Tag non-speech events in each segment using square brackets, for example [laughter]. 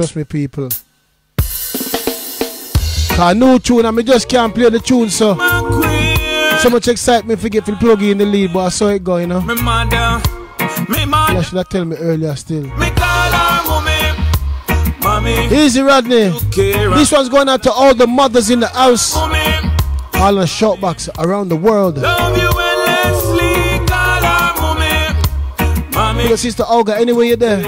Trust me, people. Cause new tune, I me just can't play the tune, so. So much excitement, forget to plug in the lead, but I saw it going, you know. Me mother, me mother. You should have tell me earlier still. Me call her mommy, mommy. Easy, Rodney. This one's going out to all the mothers in the house. All the short box around the world. Love you endlessly, call her mommy, mommy. Big Sister Olga, anywhere you're there.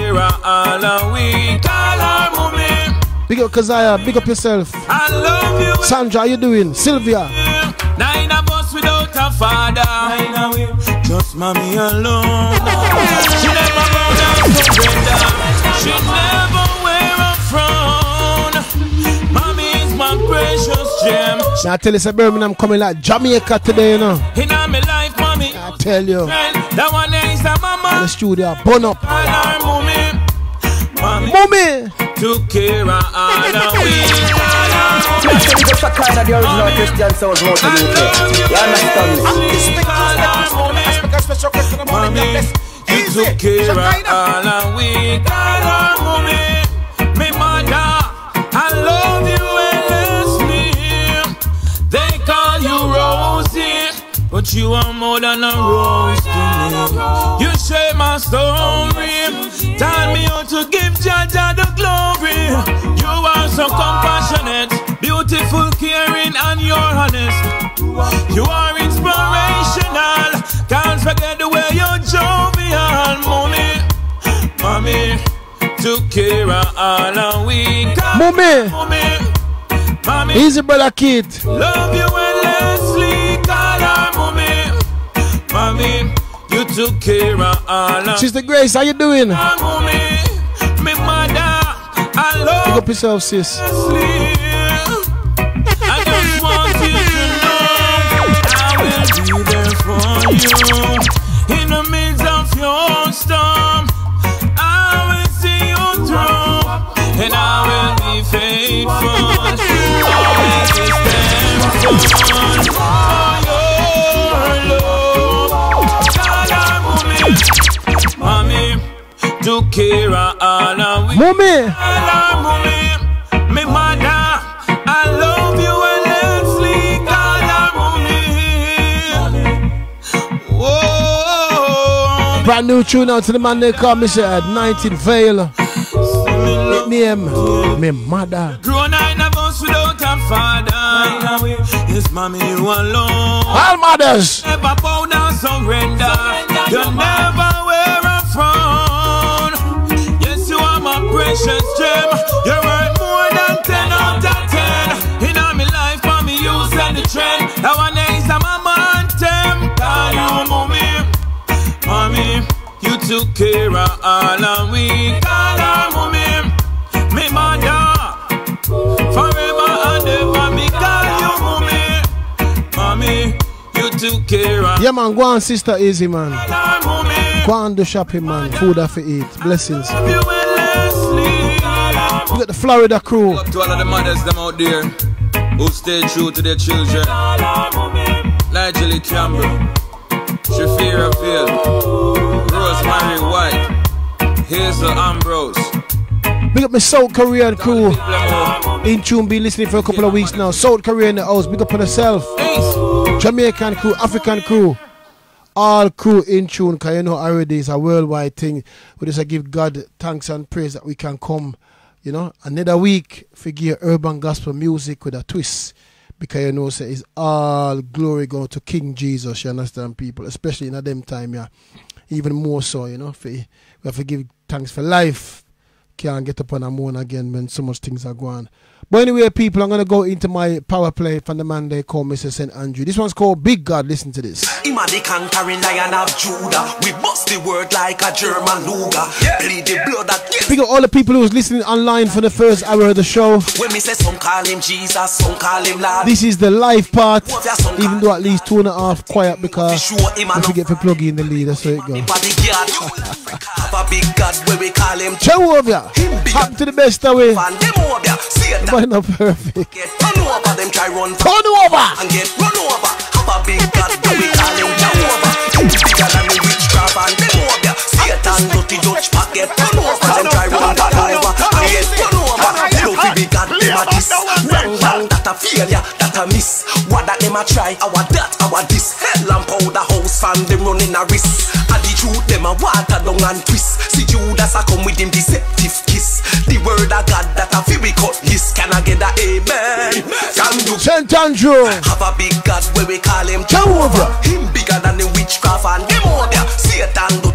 Big up Kazaya, big up yourself. I love you. Sandra, how you doing? Sylvia. Nine of us without a father. Nine of we, just mommy alone. she never go down surrender. She never wear a frown. Mommy is my precious gem. Now I tell you, say Birmingham coming like Jamaica today, you know. In my life, mommy. I tell you. That one is a mama. The studio, burn up. Call mommy. Mommy. Took care of all of we. A kind of the original Christian sounds more to you. You understand me? Mommy, you took care of all of we. Call her mommy, but you are more than a rose to me. You share my story. Tell me how to give Jaja the glory. You are so compassionate, beautiful, caring, and you're honest. You are inspirational. Can't forget the way you're jovial, mommy. Mommy, took care of all of we. Mommy. Mommy. Mommy. Easy, brother kid. Love you endlessly, call her mommy. Mommy, you took care of all of Sister Grace, how you doing? Mommy. Me mother, I love up yourself, sis. I just want you took care of all we. Mommy. mommy. Me mother, I love you endlessly. Call her mommy. Whoa. Brand new tune out to the man they call me at 19 Vale. Name me mother. Grown nine of us without a father. Yes, mommy, you alone. All mothers. Never bow down, surrender. You never precious gem. You're worth more than 10 out of 10. In all my life, mommy, you set the trend. One is a mama anthem. Call you mommy. Mommy, you took care of all of we. Call her mommy. Me mother. Forever and ever, me call you mommy. Mommy, you took care of Yeah, man, go on, sister, easy, man. Go on, do shopping, man. Food to eat. Blessings. We got the Florida crew. Up to all of the mothers them out there who stay true to their children. Nigel Campbell, Shafira Field, Rosemary White, Hazel Ambrose. Big up my South Korean crew. In tune, be listening for a couple of weeks now. South Korean in the house. Big up on yourself. Jamaican crew, African crew. All crew in tune, because you know already it's a worldwide thing. We just give God thanks and praise that we can come, you know, another week for give urban gospel music with a twist. Because you know, say it's all glory go to King Jesus, you understand, people, especially in a them time, yeah. Even more so, you know, for, we have to give thanks for life can't get up on a moon again when so much things are going. But anyway, people, I'm gonna go into my power play from the man they call Mr. St. Andrew. This one's called Big God. Listen to this. Him the conquering lion of Judah. We bust the word like a German Luger. Bleed the blood that gives. Big up all the people who was listening online for the first hour of the show. When me say some call him Jesus, some call him Lord. This is the live part, even though at least two and a half quiet because I forget to plug in the lead. That's how it goes. Body guard. Have a big God where we call him. Jehovah, hop to the best away find her perfect. Get turn over, them try run. Turn over. And get run over. Have a big cat, do over. Bigger than witch and them over. Satan, dirty over, them try run over. And get run over. Big cat, them a diss. That a failure, that a miss. What that them a try, our that, our this. Hell and powder fan, them running a risk. Truth, them a water down and twist. See Judas a come with him deceptive kiss. The word of God that a fi we cut this. Can I get a amen? Can you St. Andrew. have a big God where we call him Jehovah. Him bigger than the witchcraft and over. Satan dirty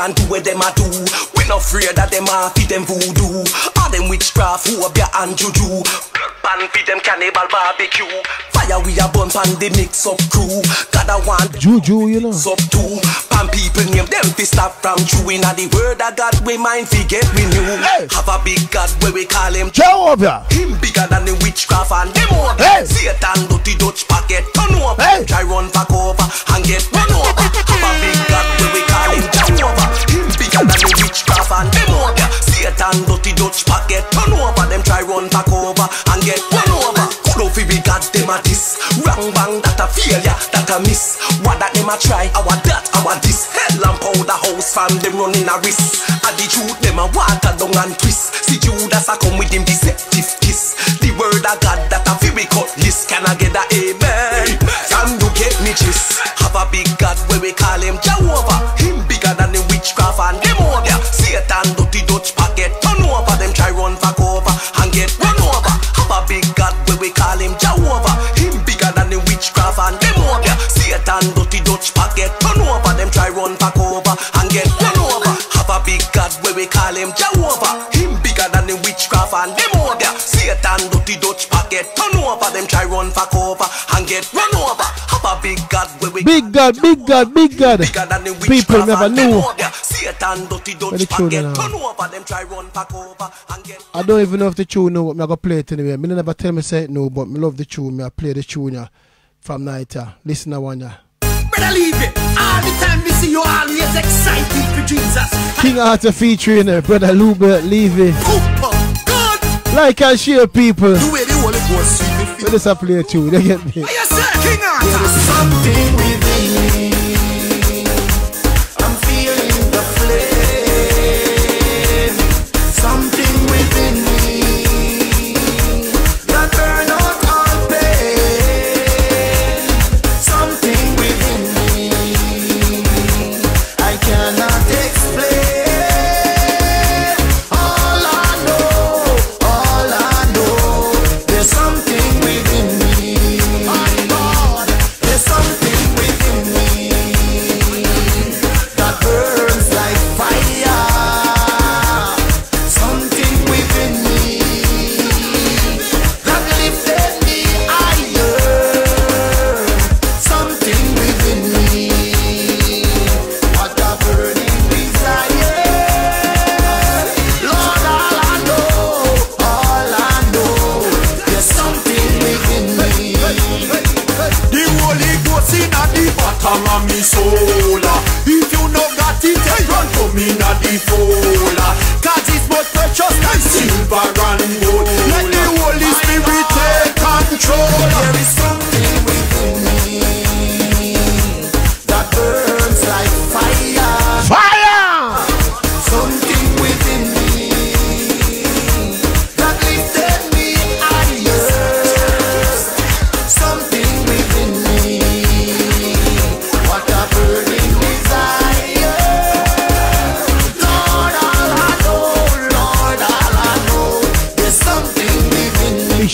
So make them go and do what them a do. We not afraid that them a feed them voodoo. All them witchcraft who up and juju. Pan feed them cannibal barbecue. Fire we a burn pan the mix up crew. God I want Juju, you know. up too. Pan people name them fi stop from chewing at the word of God we mind fi get renew. Hey. Have a big God where we call him Jehovah. him bigger than the witchcraft and them over. Hey. Satan dirty Dutch pocket turn over. Hey. Try run for cover and get run over. Have a big God where we call. Him than witchcraft and them over. Satan dirty Dutch pocket turn over. Them try run for cover and get run over. Could fi be God them a this. Wrong bang that a failure that a miss. What that them a try our that our this. Hell and powder house fam them running a risk. Truth them a water down and twist. See Judas a come with him deceptive kiss. The word of God that a we cut list. Can I get a amen? Can you get me gist? Have a big God where we call him Jehovah. Him bigger than the witchcraft and them over. And them over. Satan dirty Dutch pocket turn over. Them try run for cover and get run over. Have a big God where we call him Jehovah. Him bigger than the witchcraft and them over. Satan dirty Dutch pocket turn over. Them try run for cover and get run over. Have a big God where we Big God, big God, big God. bigger than the People never knew. over. Satan dirty Dutch pocket are. turn over. Them try run for cover and get I don't even know if the tune know what me I go play it anyway. Me never tell me say it no, but me love the tune. Me I play the tune yeah, from night. Yeah. Listen to one yeah. Brother, leave it. All the time we see you always excited for Jesus. King Arthur featuring uh, brother Lubert Levy. Cooper, good. Like and share people. The way the Holy Ghost sweet me feel. Let us play a tune. You get me? What you say, King Arthur? something within me.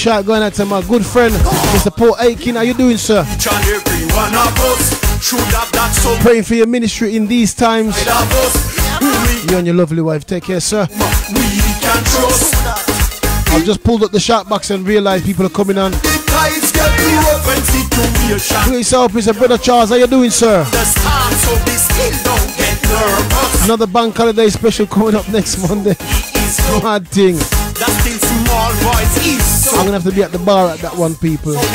Shot going out to my good friend, Mr. Paul Aiken. How you doing, sir? Praying for your ministry in these times. You and your lovely wife. Take care, sir. I've just pulled up the shot box and realized people are coming on. At yourself, Mr. Brother Charles. How you doing, sir? Another bank holiday special coming up next Monday. Mad thing. That thing small boys. I'm gonna have to be at the bar at that one, people. When you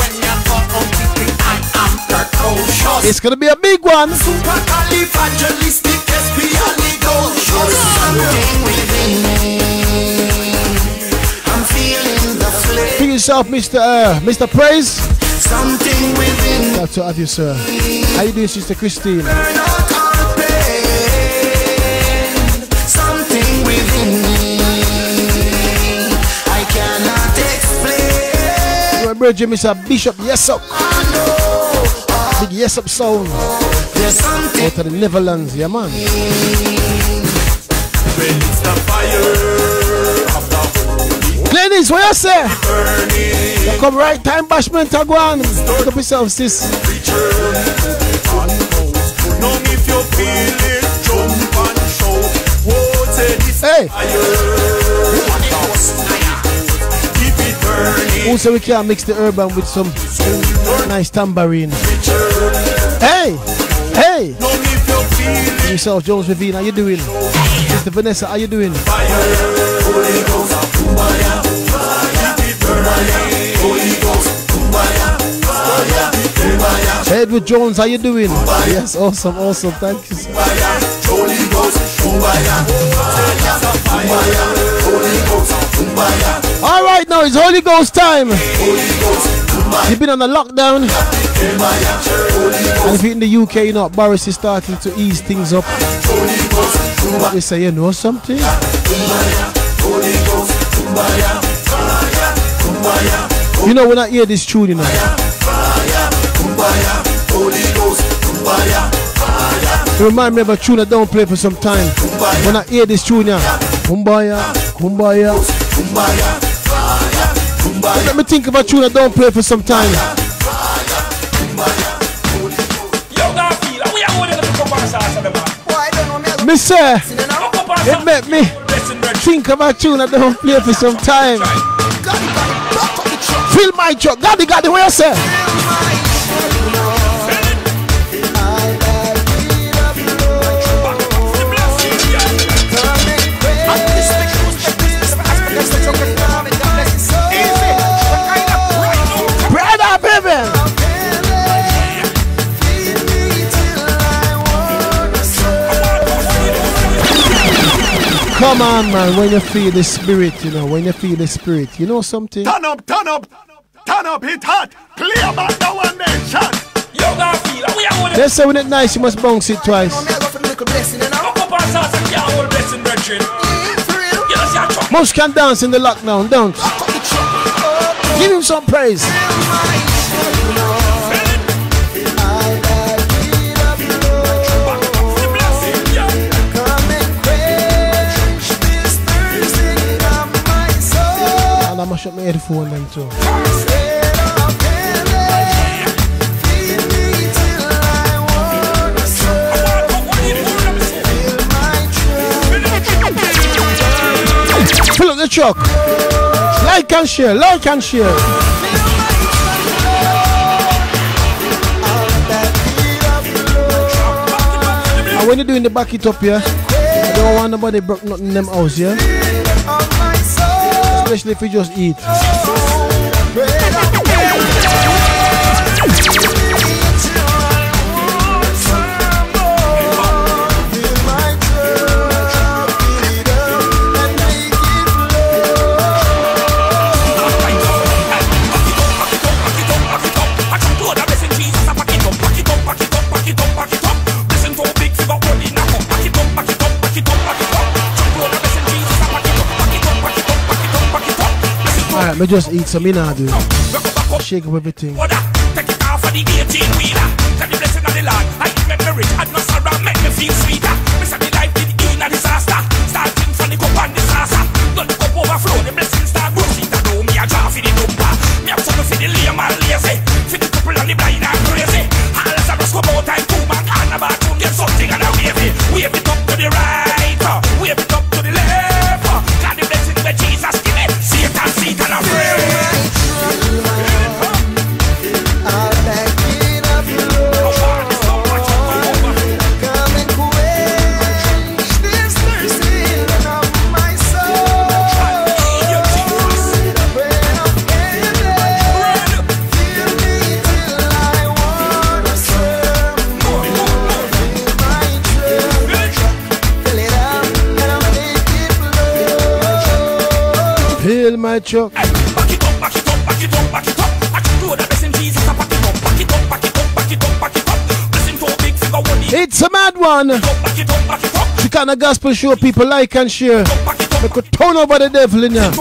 talk on people, I am precocious. It's gonna be a big one. Supercalifragilisticexpialidocious. Something within me. I'm feeling the flame. Pick yourself, Mr. Uh, Mr. Praise. something within Glad to have you, sir. How you doing, Sister Christine? Burn out all pain. Something within brother Mr. Bishop, yes up. Big yes up sound. Out of the Netherlands, yeah man. Ladies, what you say? You come right time, bashment, Tagwan. Pick up yourself, sis. preacher. Say we can't mix the urban with some nice tambourine? Hey, hey. Yourself, Jones Ravine, how you doing? Mr. Vanessa, how you doing? Edward Jones, how you doing? Yes, awesome, awesome. Thank you, sir. Now it's Holy Ghost time. You've been on a lockdown. And if you're in the UK, you know, Boris is starting to ease things up. We say, you know something? You know, when I hear this tune, you know. It remind me of a tune I don't play for some time. When I hear this tune, yeah. Kumbaya, kumbaya. Let me think of a tune I don't play for some time. Me. You know. It make me think of a tune I don't play for some time. Fill my truck. Gaddy, gaddy, what you say? Come on, man. When you feel the spirit, you know, when you feel the spirit, you know something? turn up, turn up, turn up, it hot. Clear back the one nation. Yo, it. we are going to They say when it nice, you must bounce it twice. come can't hold Blessing, Red. You know, see, I truck. Most can dance in the lockdown, don't? Give him some praise. I must shut my headphone them too. Fill up the truck. Like and share, like and share. And when you're doing the back it up here, I don't want nobody broke nothing in them house, yeah? Especially if you just eat. [laughs] me just eat some in do. Shake up everything. Take it off of the 18 wheeler. Tell blessing the Lord. I me rich sorrow, make me feel sweeter. Me say the life did in a disaster. Starting from the cup and. Let the cup overflow, the blessings start me a draw for the. Me something for the lame and lazy. For the couple and the blind and much. Can It's a mad one. Shekinah gospel show people like and share. They could turn over the devil in there.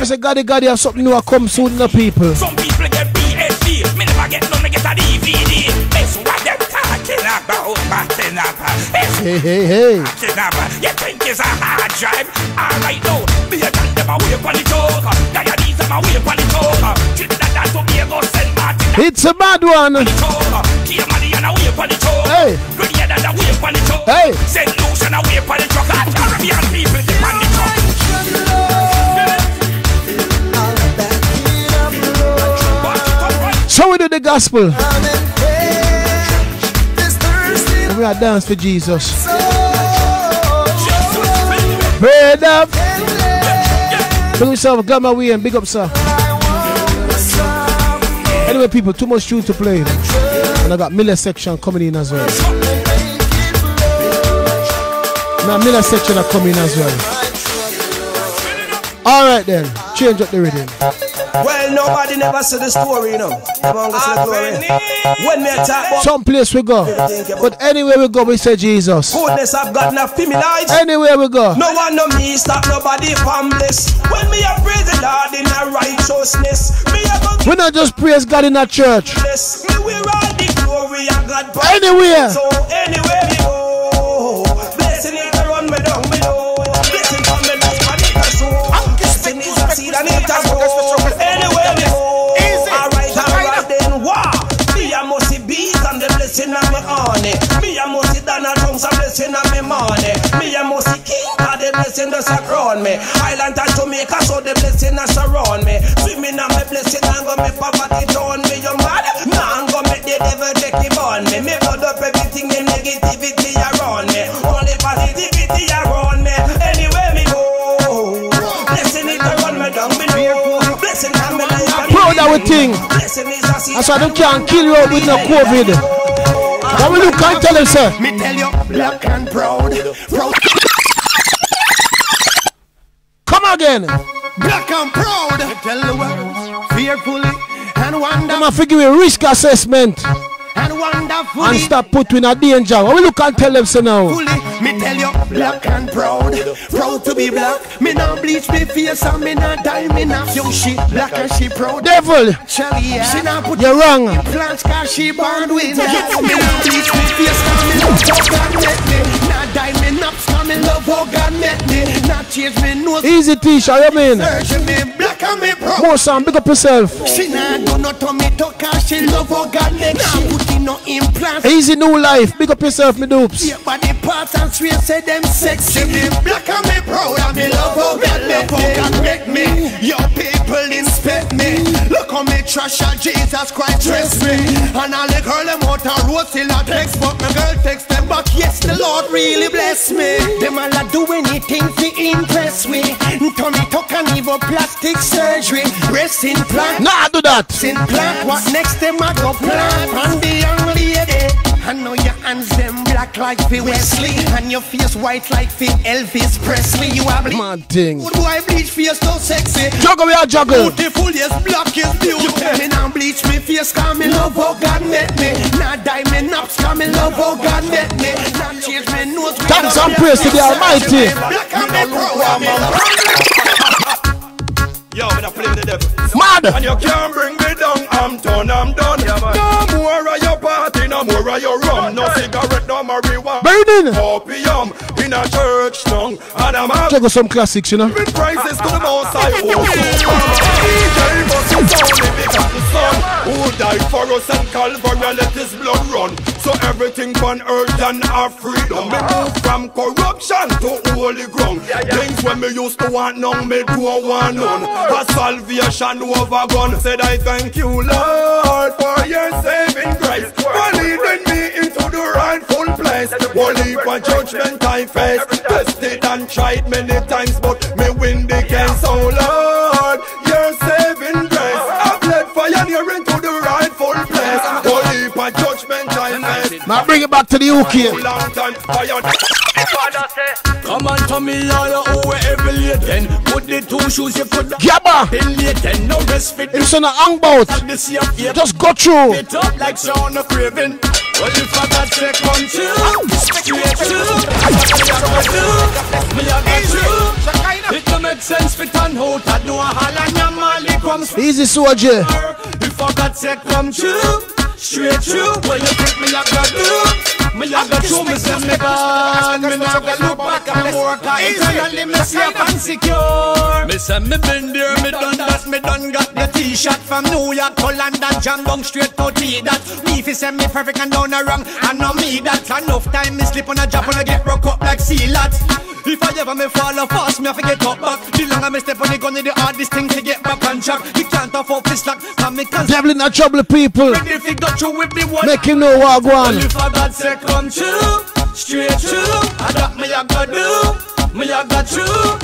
Me say, Goddy, Goddy, have something new to come soon, the people. Some people get PhD, me never get none, me get a DVD. That's what them talking about, about. It's Hey, hey, hey. talking. You think it's a hard drive? Alright now, me a tell them a wave on the choke. Diabetes them a wave on the choke. Trinidad and Tobago send Martin It's a bad one. Kiamani and a wave on the choke. Hey. Grenada and a wave on the choke. Hey. St. Lucia and a wave on the choke. Caribbean people we do the gospel. And we are dance for Jesus. Bread up. Big yourself, got my way and big up, sir. Anyway, people, too much tune to play. And I got Miller section coming in as well. Now Miller section are coming as well. Alright then, change up the rhythm. Well, nobody never said the story, you know. Come on, go say the. When me attack, Some place we go. But anywhere we go, we say Jesus. goodness, I've got enough for me life. Anywhere we go. No one know me stop nobody from bliss. When me a praise the Lord in a righteousness, me a go We not just praise God in a church. bless. Me we all the glory of God. but- Anywhere. So anywhere see Donald Trump's a blessing of me money. Me a must King and the blessing does surround me. Island and Jamaica so the blessing a surround me. Swimming on my blessing and go me poverty down me. You mad? Nah, go make the devil take the bond me. Me blood up everything the negativity around me. Only positivity around me. Anywhere me go, blessing it around me down me know. Blessing on me and Proud of we thing. Blessing is a seed That's why they can't kill you with no COVID. That we look and tell them, sir. Me tell you, black and proud. Proud, Come again. black and proud. Me tell the world, fearfully and I'm wonderfully going to figure a risk assessment and and wonderfully. stop put you in a danger. What we look and tell them, so now. Fully, me tell you, black and proud, proud to be black. Me not bleach me face and me not dye me not young she black and she proud. Devil, Shelly, yeah. she not put you're wrong. plants cause she born with that. Me not bleach me face cause me love how God met me. Not dye me naps cause me love how God met me. Not change me nose, Easy Tisha, you mean? search me black and me proud. More son, big up yourself. She not do no tomato cause she love how God make she. Not put in no implants. Easy new life, big up yourself, me dupes. Yeah, body parts and sweet say them sexy. Me black and me proud and me love how God make me. Me. Your people inspect me. Look how me trash and Jesus Christ dress me. And all the girl them out and road still a text, but my girl text them back. Yes, the Lord really bless me. Them all a do anything to impress me. Tummy tuck and even plastic surgery. Breast implant. Nah, do that. In plant, what next them a go plant And the young lady I know your hands them black like fi Wesley And your face white like fi Elvis Presley You are bleach Mad thing. Good boy bleach face so sexy Juggle, we are juggle. Beautiful, yes, black is beautiful Me now bleach me face cause oh me love how God met me Now dye me naps cause me love how God met me Now change me nose Thanks and praise to the Almighty. Black and me proud and me love Yo, me da play the devil. Mad. And you can't bring me down, I'm done, I'm done. no more of your party, no more of your rum. No cigarette, no marijuana. Burning. Opium in a church tongue. And I'm having Juggle some classics, you know. prices to the most I owe. DJ must is only because the son who died for us and Calvary let his blood run. So everything on earth and our freedom. Me move from corruption to holy ground. Things when me used to want now me do want none. A salvation over gun. Said I thank you Lord for your saving grace. For leading me into the rightful place. One leap judgment I face. Tested and tried many times but me win the case. Oh Lord, Back to the UK. Long time fire. Come on to me all you who ever late then Put the two shoes you put Gabba. then No rest fit It's on a hang bout. the same Just go through. It up like Sean of Craven Well if I got say come true Straight I got to do Me a got true It don't make sense fit and out I do a hall and your molly comes Easy soldier. If I got say come true Straight true Well you think me a got do me a go through, me say me gone Me not go look back and me work hard Internally me safe and secure Me say me been there, me done that Me done got the t-shirt from New York to London Jam down straight to tea that Me fi say me perfect and down a wrong And no me that Enough time me slip on a job and I get broke up like sea lads if I ever me fall off fast, me have to get up back. The longer me step on the gun, the hardest thing to get back on track. You can't afford this slack, and me can't Devil in the trouble, people. if you got through with the one Make him know what I well, want. If I got say come true, straight true, I got me a go do, me a go true.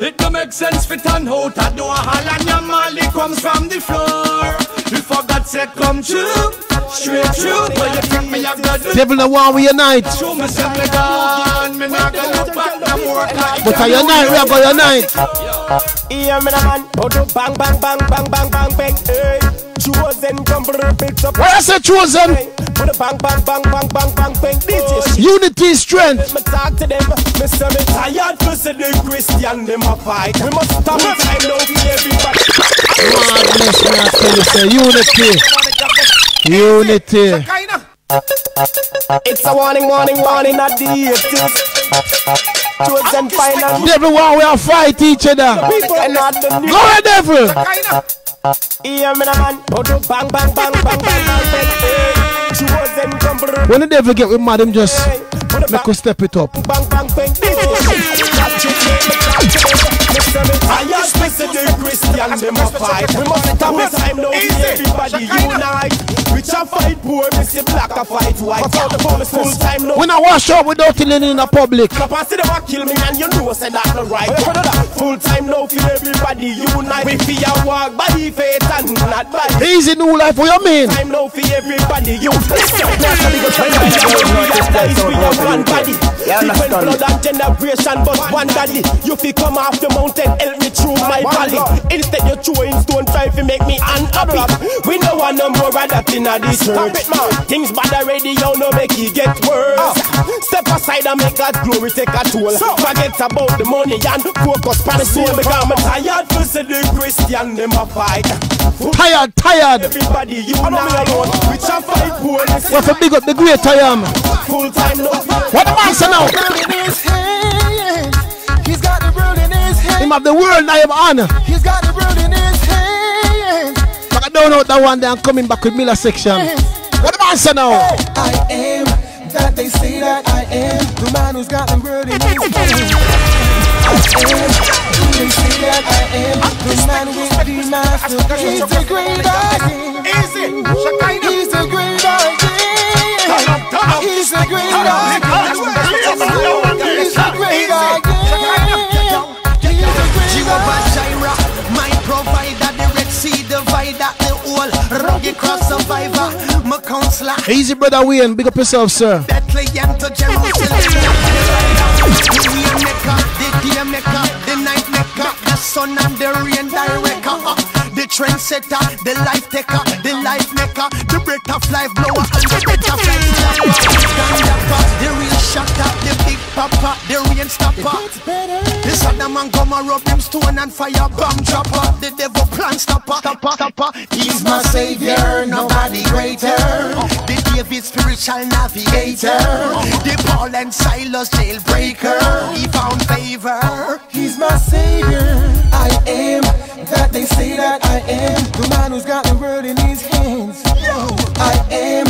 It don't make sense fit and out, I do a hall and your molly comes from the floor. If I got say come true, straight true, well you think me a go do. Devil the one we unite. True, me say me gone, me not go look back no more time. But I unite, we are going unite. Hear me the man, oh do bang bang bang bang bang bang bang. Hey, chosen come pick up. What I say chosen? Hey, put a bang bang bang bang bang bang bang. DJ oh, Unity strength. me talk to them. Me say me tired to see the Christian them a fight. We must stop it. I know we everybody. Madness, me I tell you, say unity. Unity. It's a warning, warning, warning at the 80s. Chosen final. Devil one we are fight each other. People are not the new. Go ahead, devil. Hear me man, oh do bang bang bang bang bang bang bang. Hey, chosen come When the devil get with madam just Hey, put a make us step it up. bang bang bang. I ask me the Christian them a fight. We must stop it time now. Everybody unite. Which a fight poor, me see black a fight white. Out the police full time now. When I wash up without killing in the public. Up and see them a kill me and you know say that no right. Full time now for everybody unite. We fear walk body faith and not body. Easy new life, what you mean? Time now for everybody you listen. We are one body. Different blood and generation, but one daddy. You fi come off the mountain, help me through my valley. Instead you throwing stone try to make me unhappy. We know one no more of that in a this church. Things bad already, you know make it get worse. Ah. Step aside and make that glory take a toll. Forget about the money and focus on the soul. Because I'm tired to see the Christian them a fight. Tired, tired. Everybody unite. Which a fight poor. What for big up the great I am. Full time no. What the man say now? He's got the world in his hand. Him have the world I am on. He's got the world in his hand. But I don't know that one day I'm coming back with Miller section. What the man say now? I am that they say that I am. The man who's got the world in his hand. I am they say that I am. The man with the master. He's the great I am. He's the great I am. He's the great I am. The the great Jehovah I Jireh, my provider, the Red Sea divider, the whole rugged cross survivor, my counselor, Easy brother Wayne, big up yourself, sir. Bethlehem to Jerusalem. The way maker, the day maker, the night maker, the sun and the rain director, uh, the trendsetter, the life taker, the life maker, the breath of life blower, and the breath of life papa, the rain stopper. The Sodom and Gomorrah, brimstone and fire bomb dropper. The devil plan stopper, stopper, stopper. He's my savior, nobody greater. The David spiritual navigator. The Paul and Silas jailbreaker. He found favor. He's my savior. I am that they say that I am. The man who's got the world in his hands. I am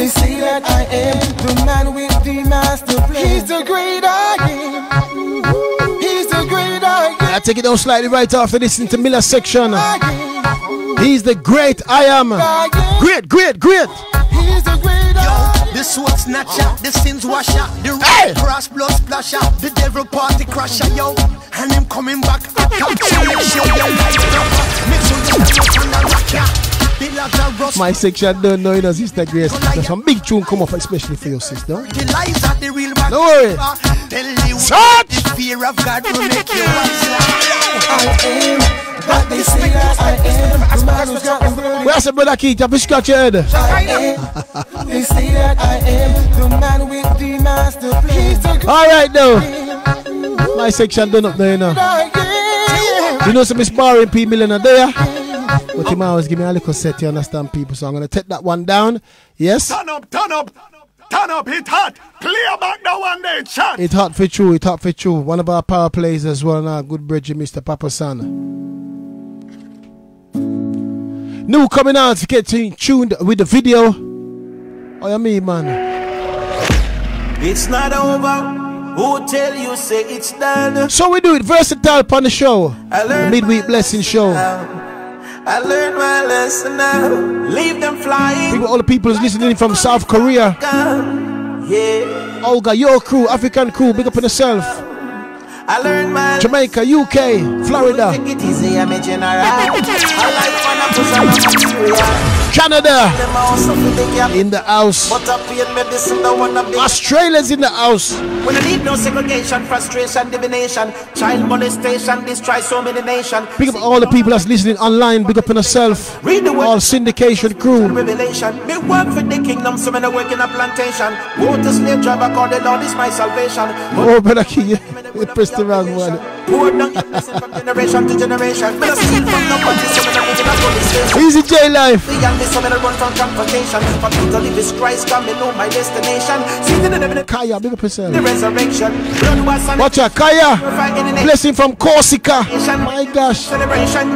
they say that I am. The man with the master plan. He's the great I am. He's the great I am. I take it down slightly right after listening to Miller section. I am. He's the great I am. I am. Great, great, great. He's the great I am. The sword snatcher, the sins washer, the Hey! cross blood splasher, the devil party crasher, yo. And him coming back, I come to make sure your life proper. My section don't know, you know, Sister Grace. There's some big tune come up, especially for your sister. Don't worry. Search! the fear of God will make you that they say that I am. The man who's got. Where's the brother Keith? Have you scratch your head? I am. They say that I am the man with the master plan. All right, now. My section done up there, am. You know some sparring P million a day. But him always give me a little set, you understand, people. So I'm gonna take that one down. Yes. Turn up, turn up, turn up, hit hot. Clear back the one day, chat. It hot for true, it hot for true. One of our power plays as well, now. good bridge, Mr. Papa San. New coming out to get in tuned with the video. Oh, you mean, man? It's not over. Who tell you say it's done? So we do it versatile on the show. I The learned midweek blessing show. I learned my lesson now. Leave them flying. People, all the people who's listening from South Korea, Yeah. Olga, your crew, African crew, big up on yourself. I learned my Jamaica, UK, Florida, easy, I'm a general. [laughs] I like when I push on the material. Canada, Them also feel they can in the house. But I pain medicine, the one of the Australia's in the house. When I need no segregation, frustration, divination, child molestation, destroy so many nations. Big up all the people that's listening online, big up on yourself. Read the word. All syndication crew. Revelation. Me work for the kingdom, so when I work in a plantation. Go to slave driver, call the Lord is my salvation. Oh, [laughs] brother You pressed the wrong one. Pour down your blessing from generation to generation. Me steal from nobody, so when I go to police station. Easy J Life. Me and me, so when I run from confrontation. For me to live is Christ, come me know my destination. Seated in the Kaya, big up yourself. the resurrection. Blood was on Watch out, Kaya. Purify any nation. Blessing from Corsica. My gosh.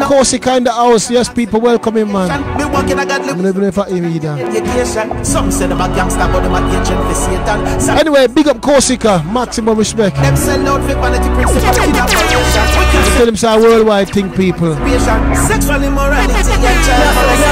Corsica in the house. Yes, people, welcome him, man. Me walking a godly I'm never know if either. Some say them gangster, but them a agent for Satan. Anyway, big up Corsica. Maximum respect. them sell out for vanity principle [laughs] Wicked Tell him a worldwide thing, people. Sexual immorality and.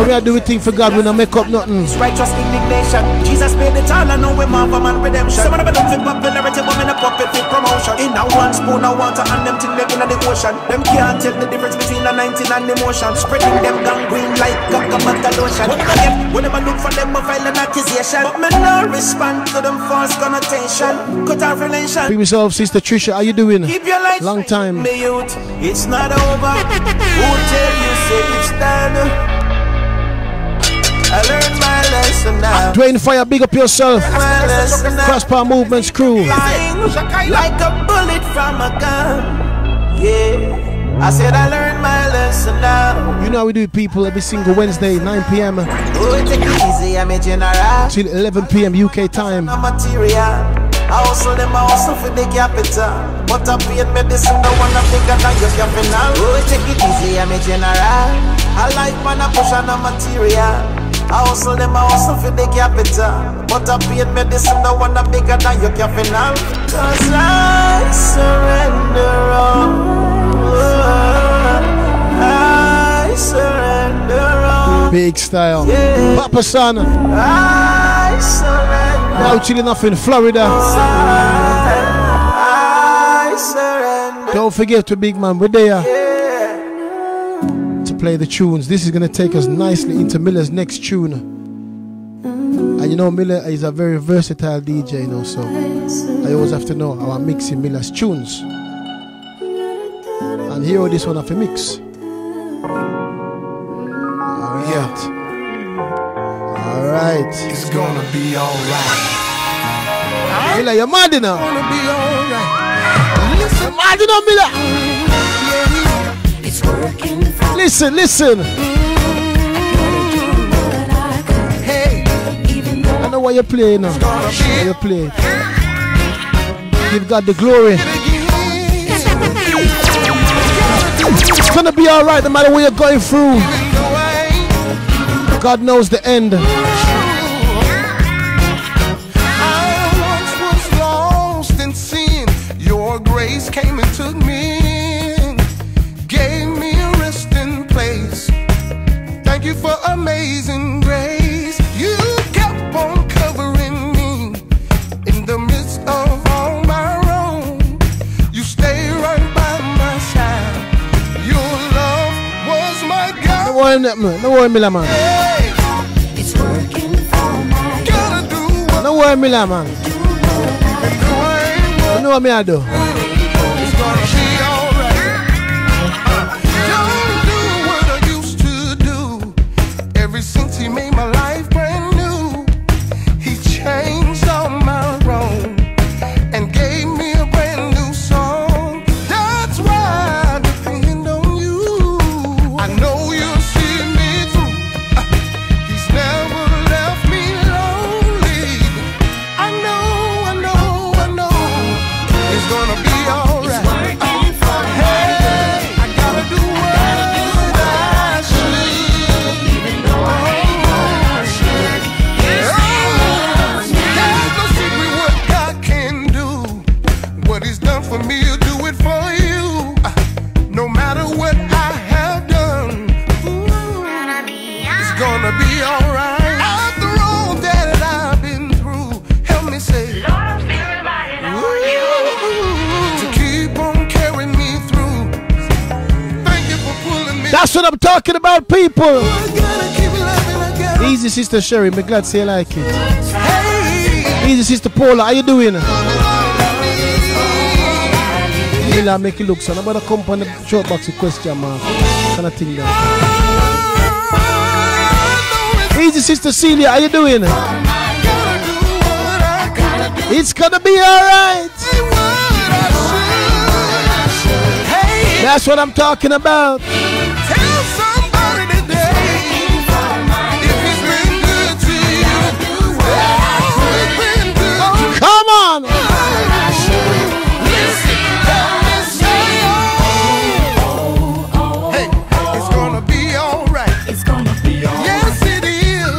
What we are doing thing for God, we not make up nothing. Righteous indignation. Jesus paid it all, I know we for man redemption. Some of them don't fit popularity, me no puppet fit promotion. In a one spoon of water and them thing making the ocean. Them can't tell the difference between the 19 and emotion. Spreading them gangrene like Gagamanta lotion. Again? Whenever look for them, file an accusation. But me no respond to them false connotation. Cut off relation. Big yourself, Sister Trisha. How you doing? Keep your lights Long time. Me youth, it's not over. Who tell you say it's done? I learned my lesson now. Ah, Dwayne Fire, big up yourself. My lesson. Crossbar Movements crew. Like a bullet from a gun. Yeah, I said I learned my lesson now. You know how we do people, every single Wednesday, 9 p.m. Oh, take it easy, I'm till 11 p.m. UK time. No oh, material. I hustle them, I hustle for the capital. But I paid medicine, the one I'm bigger than your capital. Oh, take it easy, I'm a general. I like man, I push on the material. I hustle them, I hustle for the capital. But I paid medicine, the one I'm bigger than your capital. Cause I surrender all. I surrender all. Big style. Yeah. Papa San, I surrender. Now chilling off in Florida. Don't forget to Big Man, we're there to play the tunes. This is going to take us nicely into Miller's next tune. And you know, Miller is a very versatile DJ, you know, so I always have to know how I'm mixing Miller's tunes. And here this one of a mix. Alright. Alright. It's gonna be alright. Miller, you're mad now. Gonna be alright. You're mad now, Miller. It's working Listen, listen. Hey, I know why you're playing now. Why you play. Give God the glory. It's gonna be alright no matter what you're going through. God knows the end. Worry, nothing. No worry, Miller man. It's working for my Gotta do what No worry, Miller man. You know what me I do? Sister Sherry. Me glad say you like it. Hey, Easy, sister Paula. How you doing? Miller make it look so. Nobody come on the short box with question mark. Kind of thing there. Easy, sister Celia. How you doing? It's gonna be alright. That's what I'm talking about. It is.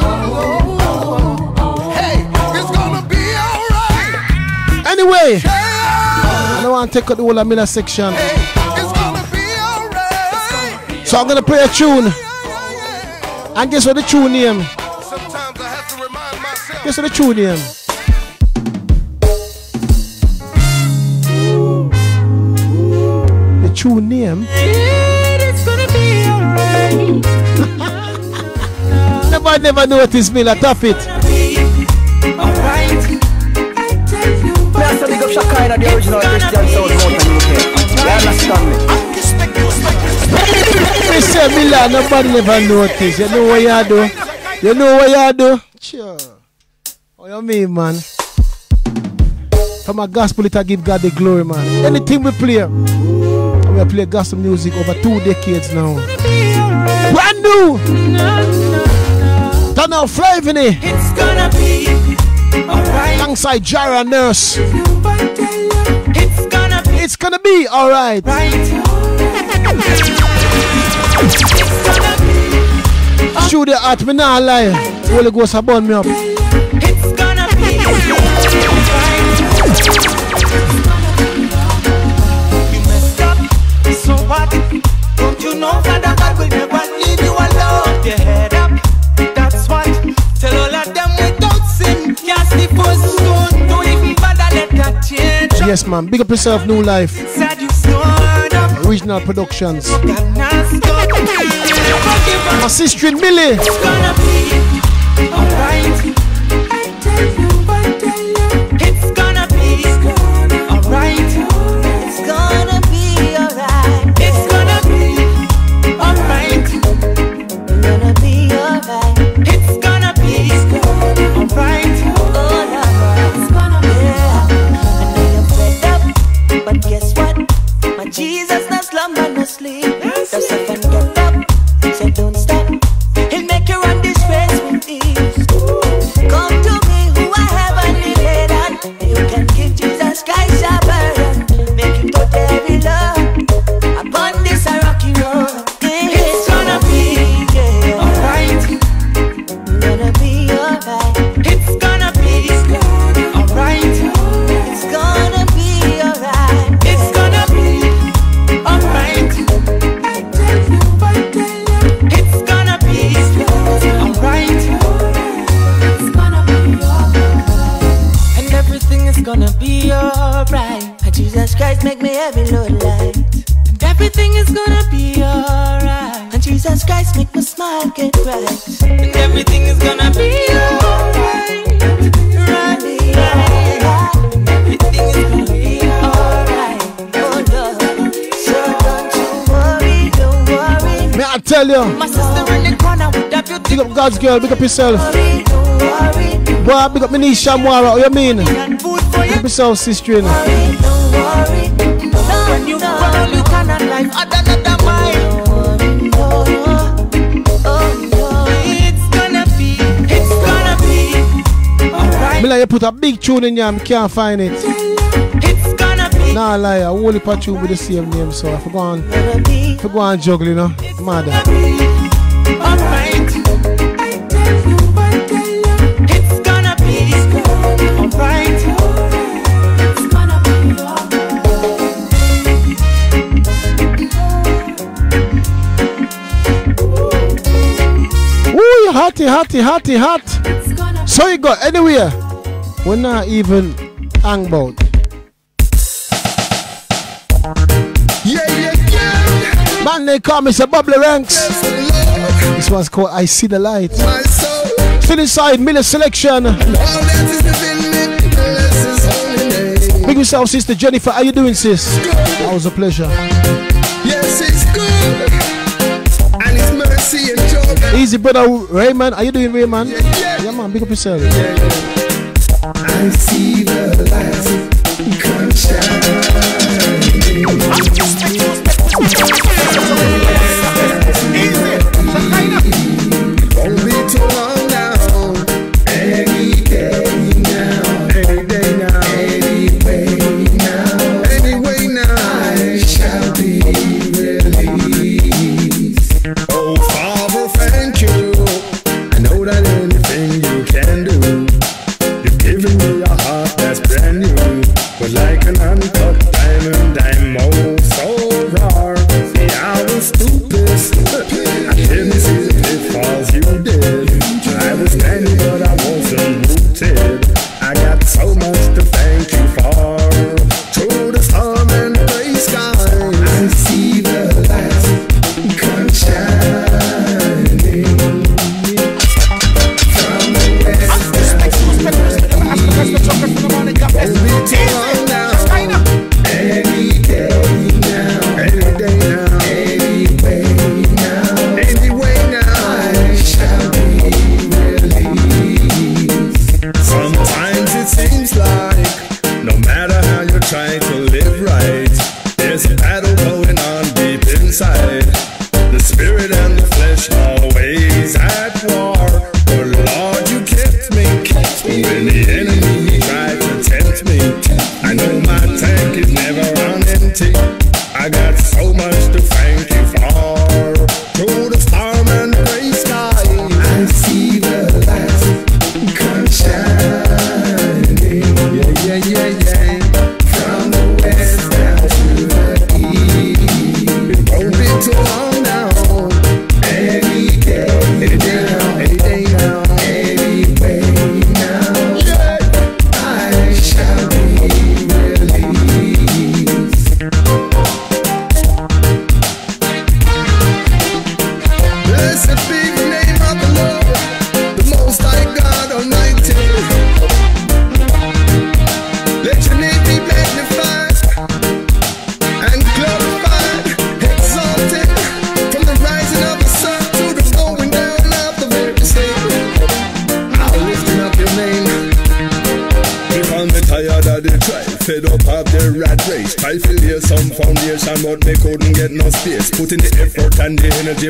Hey, it's gonna be alright. Anyway, I don't want to take out the whole of Miller section. It's gonna be alright. So I'm gonna play a tune. And guess what the tune name? Sometimes I have to remind myself. Guess what the tune name? The tune name? It's gonna be alright. Never, never noticed Miller. Tap it. Alright. I tell you Me what have big up Shekinah, the original Christian sound mountain UK. You understand me? Me say Miller, nobody never notice. You know what you do? You know what you do? Sure. What you mean, man? From a gospel, it a give God the glory, man. Anything we play, we play gospel music over two decades now. Brand new. Turn out Flavin it's gonna be alright. alongside Jara Nurse. It's gonna be It's gonna be alright. right. Studio art, me not lie. Holy Ghost burn me up. Know Father God will never leave you alone? Your head up, that's what. Tell all of them without sin, cast the first stone. Don't even bother let that change. Yes, man. Big up yourself, New Life. Inside you stored up, Original Productions. My sister in Millie. God's girl, big up yourself. Boy, big up me niece Shamwara, what you mean? Big up yourself, sister. don't worry. You follow you cannot life it's gonna be alright. Me like you put a big tune in I can't find it. It's gonna be, Nah, lie, a whole heap of tune with the same name, so I forgot on, forgot on juggle, you know. Mad. Hotty, hotty, hotty, hot. So you go anywhere. We're not even hang about. Yeah, yeah, yeah. Man, they call me Sir Bubbly Ranks. This one's called I See the Light. my soul. Still inside Miller Selection. All that is within me, bless his holy name. Big yourself, Sister Jennifer. How you doing, sis? That was a pleasure. Easy, brother Raymond. How you doing, Raymond? Yeah, yeah. Man. Big up yourself. I see the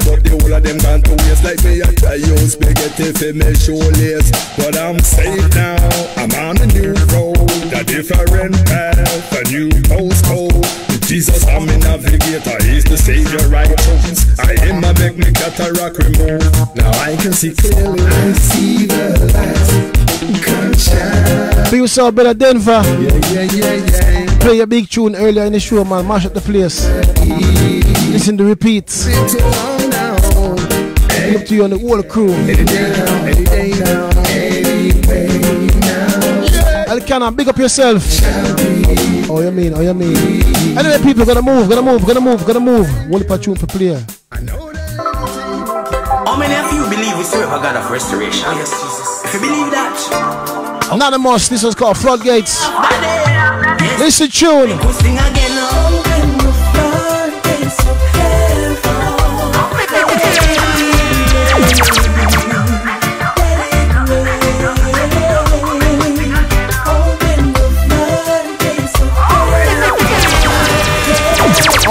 but the whole of them gone to waste. Like me, I try use spaghetti for me shoelace. But I'm safe now, I'm on a new road, a different path, a new postcode. Jesus, I'm a navigator, he's the savior I chose. I am a make me cataract remove. Now I can see clearly. I see the light come shine. Big yourself, brother Denver. Yeah, yeah, yeah, yeah. Play a big tune earlier in the show, man. Mash up the place. Listen to repeats. Big up to you and the whole crew. Any day now, any day now, anyway now. Yeah. El Cannon, big up yourself. Oh, you mean? Oh, you mean? Anyway, people, gonna move, gonna move, gonna move, gonna move. One per tune for player. I know that How many of you believe we serve a God of restoration? Oh, yes, Jesus. If you believe that, Anonymous, this was called Floodgates. Listen tune.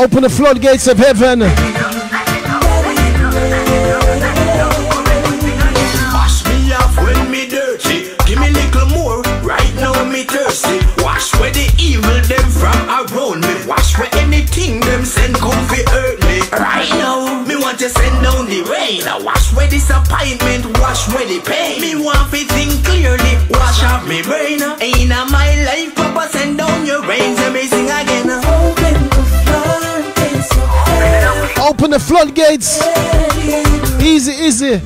Open the floodgates of heaven. Wash me when me dirty. Give me little more. Right now me thirsty. Wash where the evil them from around me. Wash where anything them send come fi hurt me. Right now me want to send down the rain. Wash where disappointment. Wash where the pain. Me want to think clearly. Wash off me brain. Ain't my life, Papa send down your rain. Let me sing again. Open the floodgates. Easy, easy.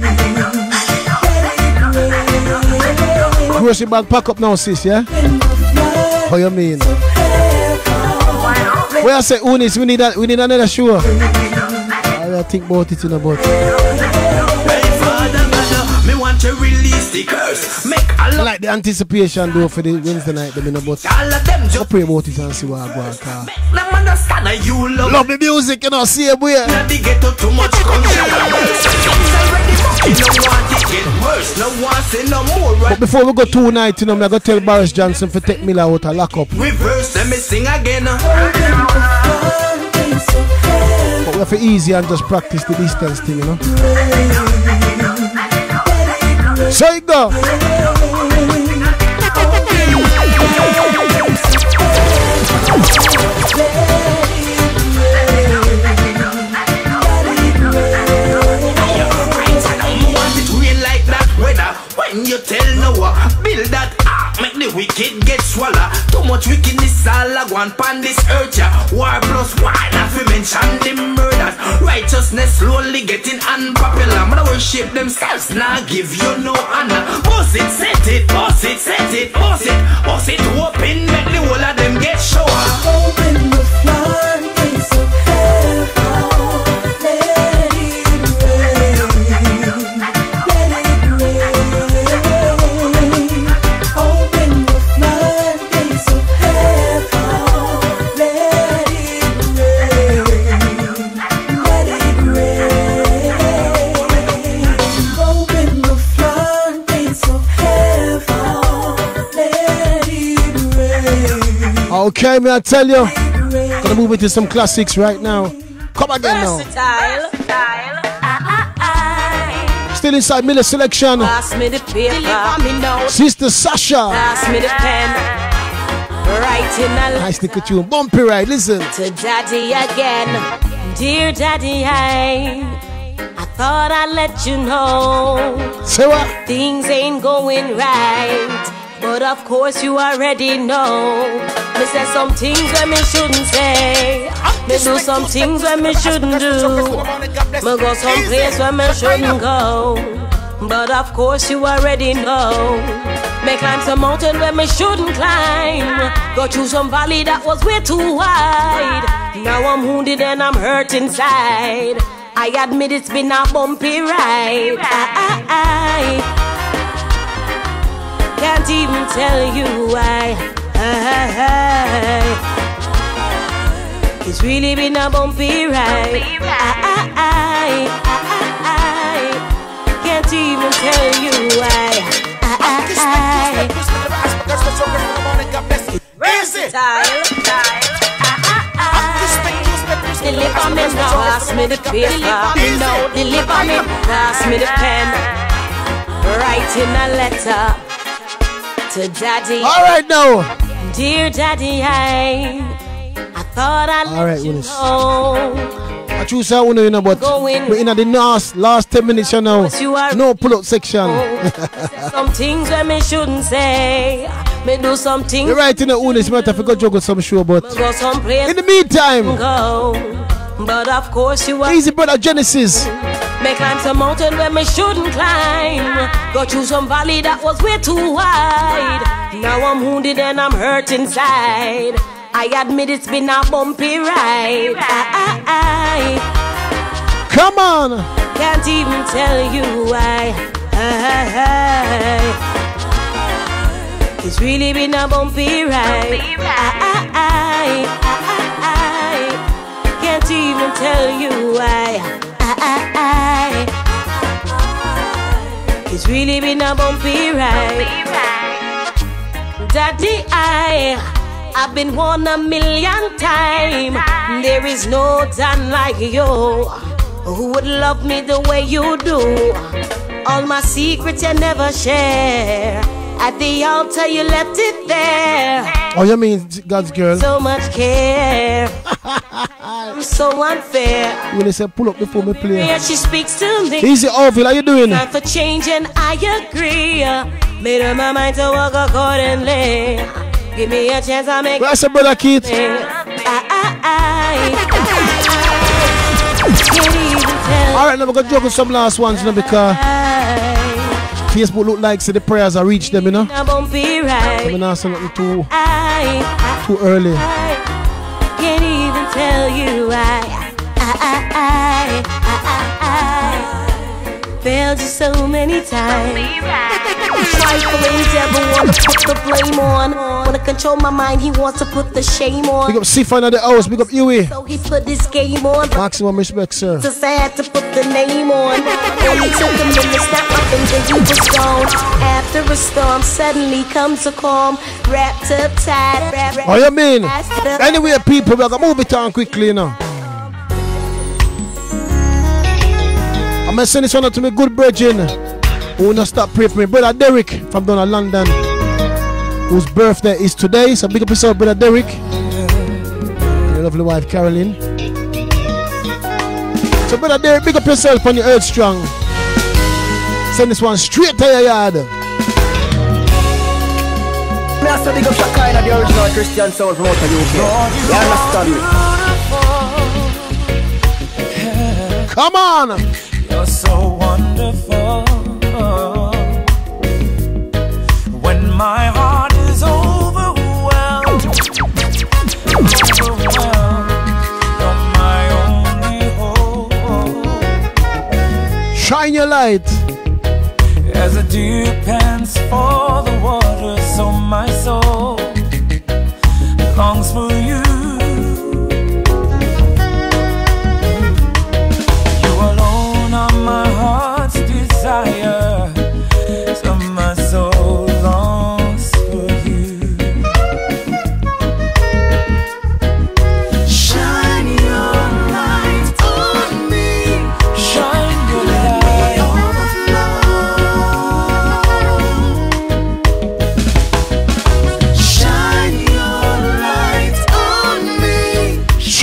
Grocery bag pack up now, sis, yeah? How you mean? Where I say Unis, we need that we need another show. I think about it in about I like the anticipation though for the Wednesday night, them in about all of them I just pray about it and see what I go on them understand you love Love the music, you know, see it boy. They get too much control. Things already fucking no want get worse. No want say no more. But before we go tonight, you know, I'm gonna tell Boris Johnson for take Miller out of lock up. Reverse, let me sing again. Uh. But we have to easy and just practice the distance thing, you know. So it go. Wicked get swallow. Too much wickedness all a go on pan this earth, yeah. War plus war, not we mention the murders. Righteousness slowly getting unpopular. Man, worship themselves, now give you no honor. Boss it, set it, boss it, set it, boss it, boss it, open, make the whole of them get shower. Open the floodgates Okay, may I tell you? Gonna move into some classics right now. Come again now. Versatile. Still inside Miller selection. Pass the paper. me now. Sister Sasha. Pass me the pen. Writing a Nice little tune. Bumpy right, listen. to daddy again. Dear daddy, I, I thought I'd let you know Say what? things ain't going right. But of course you already know. Me say some things where me shouldn't say. Me do some things where me shouldn't do. Me go some place where me shouldn't go. But of course you already know. Me climb some mountain where me shouldn't climb. Go through some valley that was way too wide. Now I'm wounded and I'm hurt inside. I admit it's been a bumpy ride. I, I, I can't even tell you why. It's really been a bumpy ride. I, I, I, can't even tell you why. I, Versatile. Deliver me now, pass me the paper. No, deliver me, pass me the pen. Writing a letter to daddy. All right now. Dear daddy, I, I thought I'd All right, let you Willis. know. I choose that one, you know, but we're in the last, last 10 minutes, you know. You No pull up section. [laughs] Some things that me shouldn't say. Me do some things. You're right in the Unis, might have to go juggle some show, but Go some place. in the meantime, go. But of course you are. Easy Brother Genesis. Me climb some mountain where me shouldn't climb. Go through some valley that was way too wide. Now I'm wounded and I'm hurt inside. I admit it's been a bumpy ride. I, I, Come on. Can't even tell you why. It's really been a bumpy ride. I, I, I, I, can't even tell you why. It's really been a bumpy ride. Daddy, I, I've been one a million times. There is no done like you who would love me the way you do. All my secrets you never share. At the altar you left it there. Oh, you mean God's girl? So much care. I'm so unfair. When they say pull up before me play. Yeah, she speaks to me. Easy Orville, how you doing? Time for change and I agree. Made up my mind to walk accordingly. Give me a chance, I'll make Where's your brother Keith? Alright, now we're gonna juggle some last ones know, because Facebook look like so the prayers are reach them, you know. I won't be right. I'm not saying nothing too I, too early. I can't even tell you why. I, I failed you so many times. Trifling devil wanna put the blame on. Wanna control my mind, he wants to put the shame on. Big up Sifan of the house, big up Huey. So he put this game on. Maximum respect, sir. So sad to put the name on. Only took a minute, snap my fingers, he was gone. After a storm, suddenly comes a calm. Wrapped up tight. Wrap, wrap, Oh, you mean? Anyway, people, we're gonna move it on quickly, you know. I'm gonna send this one out to my good virgin who wanna stop praying for me. Brother Derek from down in London, whose birthday is today. So big up yourself, Brother Derek. Your lovely wife, Caroline. So, Brother Derek, big up yourself on your earth strong. Send this one straight to your yard. Me a say big up Shekinah, the original Christian soul from out of UK. You understand me? Come on! My heart is overwhelmed, overwhelmed, you're my only hope. Shine your light. As a deer pants for the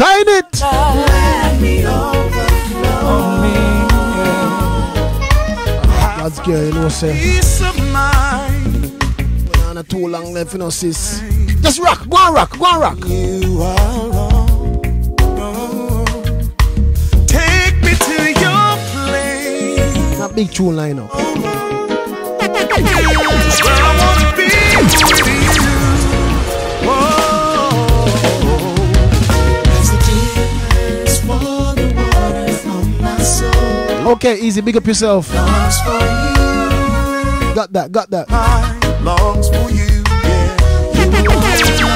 Shine it! Let me overflow. God's girl, you know, what I'm saying? Too long left, you know, sis. Just rock, go on rock, go on rock. You are all. Take me to your place. Not big tune line up. Okay, easy, big up yourself. Longs for you. Got that, got that. I longs for you. Yeah. You.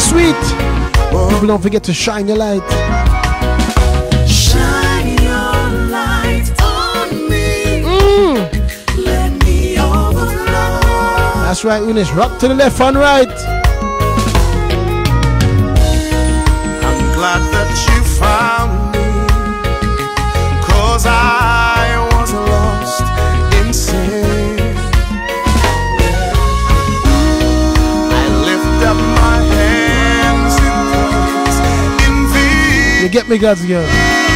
Sweet. People don't forget to shine your light. Shine your light on me. Mm. Let me overflow. That's right, Unis. Rock to the left and right. Get me, God's girl.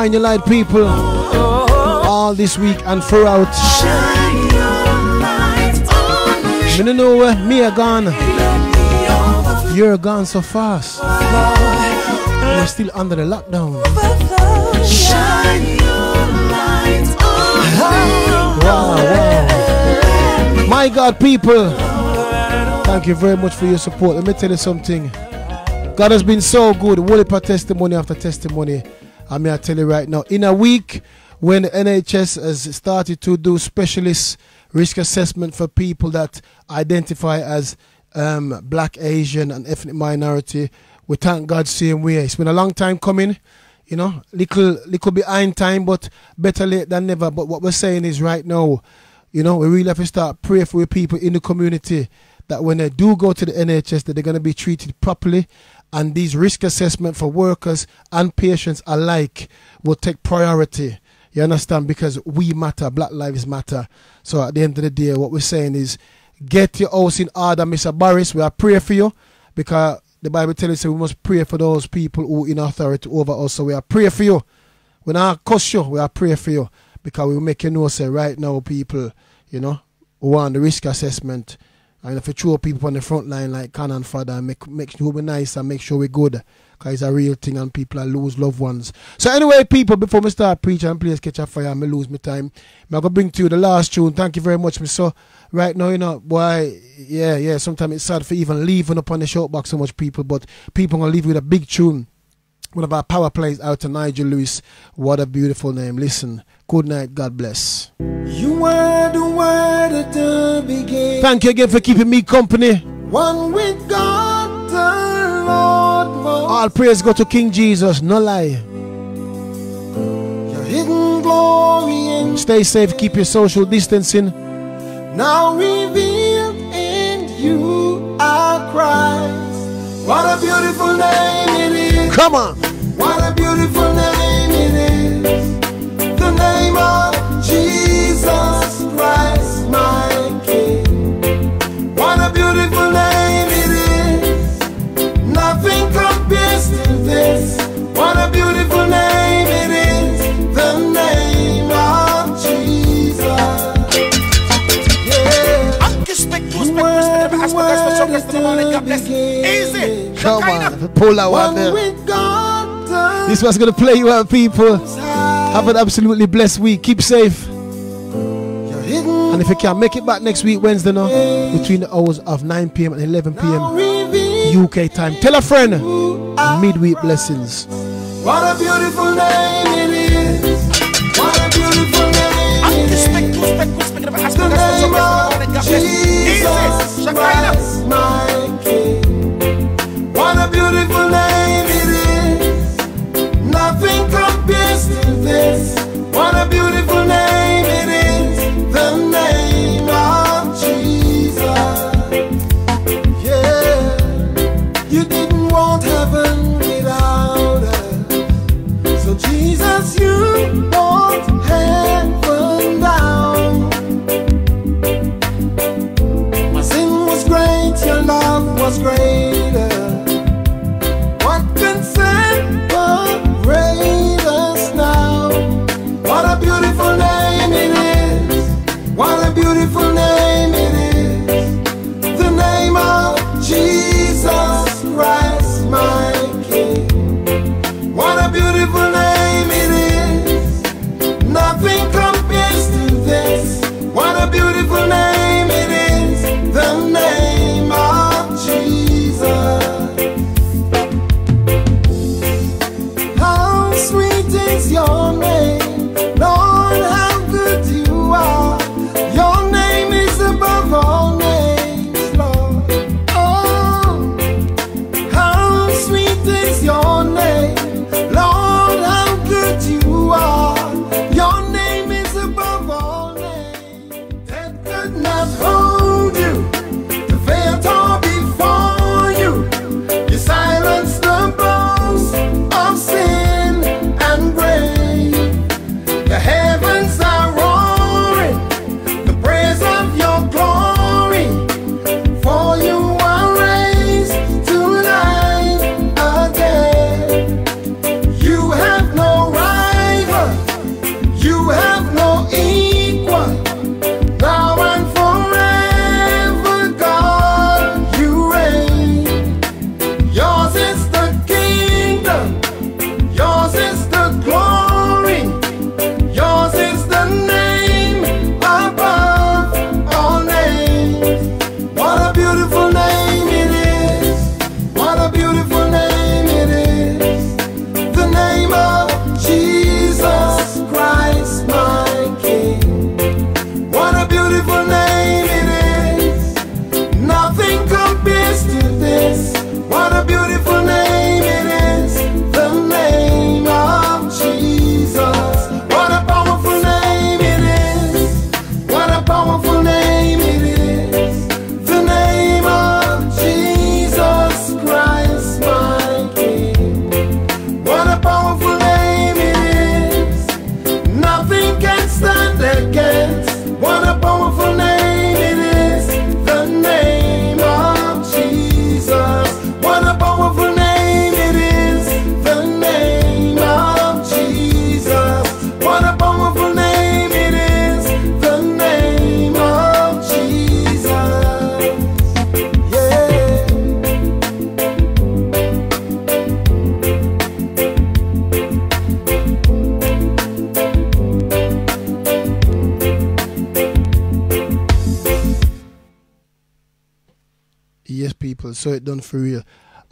Shine your light, people. All this week and throughout. Me don't know where me are gone. You're gone so fast. We're still under the lockdown. Wow, wow. My God, people. Thank you very much for your support. Let me tell you something. God has been so good. Of testimony after testimony. I mean, I tell you right now, in a week when NHS has started to do specialist risk assessment for people that identify as um, black, Asian, and ethnic minority, we thank God same way. It's been a long time coming, you know, little little behind time, but better late than never. But what we're saying is right now, you know, we really have to start praying for people in the community that when they do go to the NHS, that they're going to be treated properly, and these risk assessment for workers and patients alike will take priority. You understand? Because we matter, Black Lives Matter. So at the end of the day, what we're saying is, get your house in order, Mr. Boris. We are praying for you because the Bible tells us we must pray for those people who in authority over us. So we are praying for you. We not cuss you. We are praying for you because we make you know, say right now, people, you know, who want the risk assessment. And if you throw people on the front line like Canon Father and make make sure we're nice and make sure we're good. Cause it's a real thing and people are lose loved ones. So anyway, people, before we start preaching and please catch a fire and me lose my time. I'm gonna bring to you the last tune. Thank you very much, so right now, you know, boy, yeah, yeah, sometimes it's sad for even leaving up on the shout box so much people, but people gonna leave with a big tune. One of our power plays out to Nigel Lewis. What a beautiful name. Listen. Good night. God bless. You were the word at the beginning. Thank you again for keeping me company. One with God, the Lord most. All praise go to King Jesus. No lie. Your hidden glory in Stay safe. Keep your social distancing. now revealed in you our Christ. What a beautiful name. Come on. What a beautiful name it is. The name of Jesus Christ, my King. What a beautiful name it is. Nothing compares to this. What a beautiful name it is. The name of Jesus. Yeah. The word at the beginning. Come on. Pull that one One there. with God, the This one's gonna play you out, people. Have an absolutely blessed week. Keep safe. And if you can't make it back next week, Wednesday, no, between the hours of 9 p.m. and 11 p.m. UK time. Tell a friend. Midweek blessings. What a beautiful name it is. What a beautiful name it is. The name of Jesus Christ, my King. What a beautiful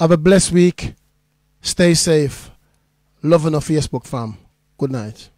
Have a blessed week. Stay safe. Love on Facebook fam. Good night.